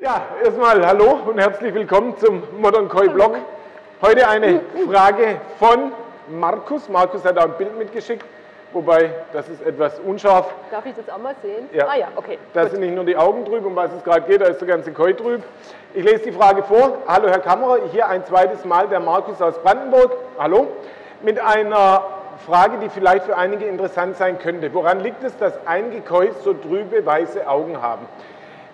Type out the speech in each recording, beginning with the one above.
Ja, erstmal hallo und herzlich willkommen zum Modern Koi Blog. Heute eine Frage von Markus. Markus hat auch ein Bild mitgeschickt, wobei das ist etwas unscharf. Darf ich das auch mal sehen? Ja. Ah ja, okay. Da gut. sind nicht nur die Augen drüber, um was es gerade geht, da ist der ganze Koi drüber. Ich lese die Frage vor. Hallo Herr Kammerer, hier ein zweites Mal der Markus aus Brandenburg. Hallo. Mit einer Frage, die vielleicht für einige interessant sein könnte. Woran liegt es, dass einige Koi so trübe weiße Augen haben?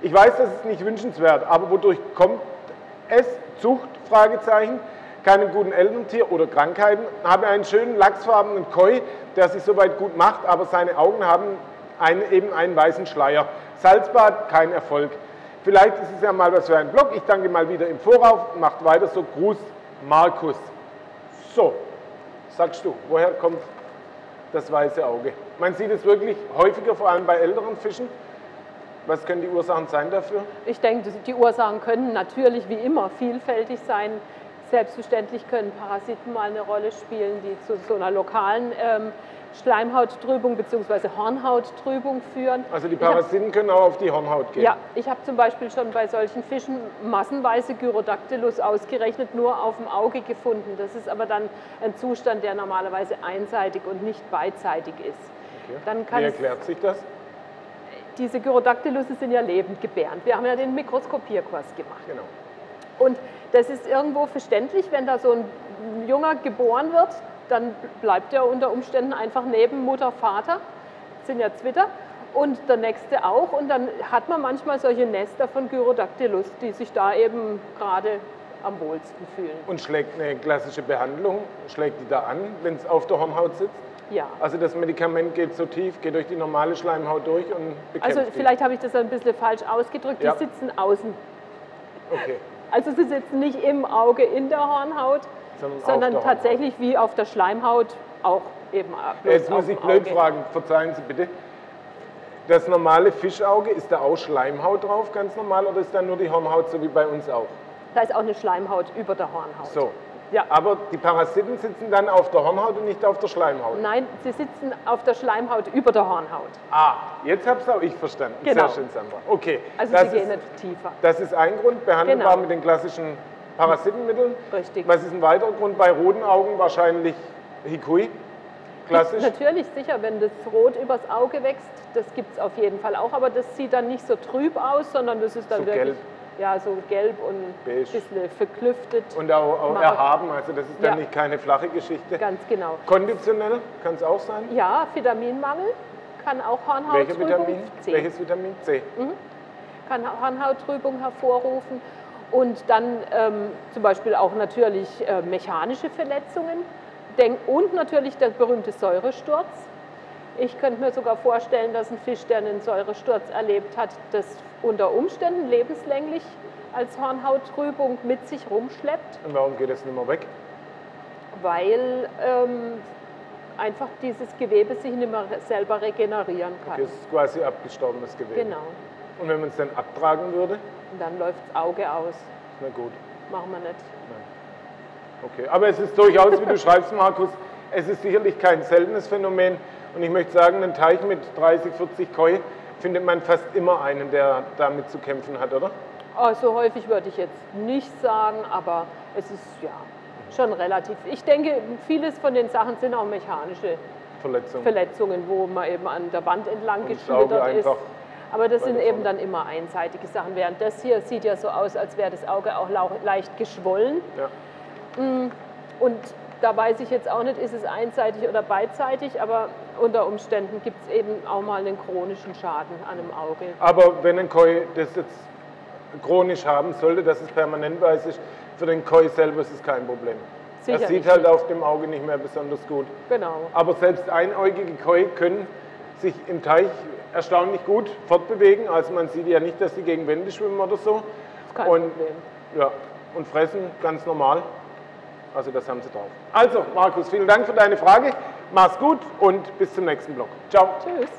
Ich weiß, das ist nicht wünschenswert, aber wodurch kommt es? Zucht? Fragezeichen. Keinem guten Elterntier oder Krankheiten. Habe einen schönen lachsfarbenen Koi, der sich soweit gut macht, aber seine Augen haben einen, eben einen weißen Schleier. Salzbad, kein Erfolg. Vielleicht ist es ja mal was für einen Blog. Ich danke mal wieder im Voraus. Macht weiter so. Gruß, Markus. So, sagst du, woher kommt das weiße Auge? Man sieht es wirklich häufiger, vor allem bei älteren Fischen. Was können die Ursachen sein dafür? Ich denke, die Ursachen können natürlich wie immer vielfältig sein. Selbstverständlich können Parasiten mal eine Rolle spielen, die zu so einer lokalen ähm, Schleimhauttrübung bzw. Hornhauttrübung führen. Also die Ich hab- Parasiten können auch auf die Hornhaut gehen. Ja, ich habe zum Beispiel schon bei solchen Fischen massenweise Gyrodactylus ausgerechnet nur auf dem Auge gefunden. Das ist aber dann ein Zustand, der normalerweise einseitig und nicht beidseitig ist. Okay. Dann kann Wie erklärt sich das? Diese Gyrodactylusse sind ja lebend gebärend. Wir haben ja den Mikroskopierkurs gemacht. Genau. Und das ist irgendwo verständlich, wenn da so ein Junger geboren wird, dann bleibt er unter Umständen einfach neben Mutter, Vater, das sind ja Zwitter, und der nächste auch. Und dann hat man manchmal solche Nester von Gyrodactylus, die sich da eben gerade am wohlsten fühlen. Und schlägt eine klassische Behandlung, schlägt die da an, wenn es auf der Hornhaut sitzt? Ja. Also das Medikament geht so tief, geht durch die normale Schleimhaut durch und bekämpft Also vielleicht habe ich das ein bisschen falsch ausgedrückt. Ja. Die sitzen außen. Okay. Also sie sitzen nicht im Auge in der Hornhaut, Sondern sondern der tatsächlich wie auf der Schleimhaut auch eben bloß Jetzt auf muss ich blöd Auge. fragen, verzeihen Sie bitte. Das normale Fischauge, ist da auch Schleimhaut drauf, ganz normal, oder ist da nur die Hornhaut, so wie bei uns auch? Da ist auch eine Schleimhaut über der Hornhaut. So. Ja. Aber die Parasiten sitzen dann auf der Hornhaut und nicht auf der Schleimhaut. Nein, sie sitzen auf der Schleimhaut über der Hornhaut. Ah, jetzt habe es auch ich verstanden. Genau. Sehr schön, Sandra. Okay. Also das sie gehen ist, nicht tiefer. Das ist ein Grund, behandelbar Genau. mit den klassischen Parasitenmitteln. Richtig. Was ist ein weiterer Grund? Bei roten Augen wahrscheinlich Hikui. Klassisch. Natürlich, sicher, wenn das Rot übers Auge wächst, das gibt es auf jeden Fall auch, aber das sieht dann nicht so trüb aus, sondern das ist dann So wirklich gelb. Ja, so gelb und ein bisschen verklüftet. Und auch, auch erhaben, also das ist dann Ja. nicht keine flache Geschichte. Ganz genau. Konditionell kann es auch sein. Ja, Vitaminmangel kann auch Welche Hornhauttrübung, Vitamin? C, Welches Vitamin? C. kann Hornhauttrübung hervorrufen. Und dann ähm, zum Beispiel auch natürlich äh, mechanische Verletzungen Denk und natürlich der berühmte Säuresturz. Ich könnte mir sogar vorstellen, dass ein Fisch, der einen Säuresturz erlebt hat, das unter Umständen lebenslänglich als Hornhauttrübung mit sich rumschleppt, Und warum geht es nicht mehr weg? weil ähm, einfach dieses Gewebe sich nicht mehr selber regenerieren kann. Das ist quasi abgestorbenes Gewebe. Genau. Und wenn man es dann abtragen würde, Und dann läuft das Auge aus. na gut. Machen wir nicht. Okay, aber es ist durchaus, wie du schreibst, Markus, es ist sicherlich kein seltenes Phänomen. Und ich möchte sagen, einen Teich mit 30, 40 Koi findet man fast immer einen, der damit zu kämpfen hat, oder? Oh, so häufig würde ich jetzt nicht sagen, aber es ist ja schon relativ. Ich denke, vieles von den Sachen sind auch mechanische Verletzung. Verletzungen, wo man eben an der Wand entlang geschlittert ist. Aber das sind eben dann immer einseitige Sachen. Während das hier sieht ja so aus, als wäre das Auge auch leicht geschwollen. Ja. Und da weiß ich jetzt auch nicht, ist es einseitig oder beidseitig, aber unter Umständen gibt es eben auch mal einen chronischen Schaden an einem Auge. Aber wenn ein Koi das jetzt chronisch haben sollte, dass es permanent weiß ist, für den Koi selber ist es kein Problem. er Sicherlich sieht halt nicht. auf dem Auge nicht mehr besonders gut. Genau. Aber selbst einäugige Koi können sich im Teich erstaunlich gut fortbewegen. Also man sieht ja nicht, dass sie gegen Wände schwimmen oder so. Kein und, Problem. Ja, und fressen ganz normal. Also das haben sie drauf. Also Markus, vielen Dank für deine Frage. Mach's gut und bis zum nächsten Blog. Ciao. Tschüss.